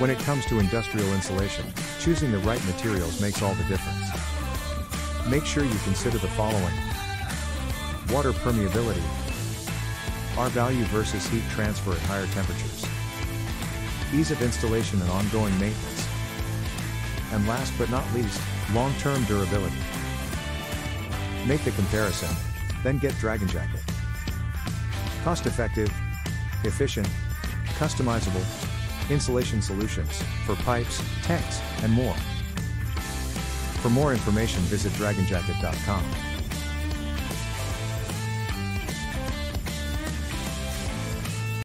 When it comes to industrial insulation, choosing the right materials makes all the difference. Make sure you consider the following. Water permeability. R value versus heat transfer at higher temperatures. Ease of installation and ongoing maintenance. And last but not least, long-term durability. Make the comparison, then get Dragon Jacket. Cost effective, efficient, customizable, insulation solutions for pipes, tanks, and more. For more information visit dragonjacket.com.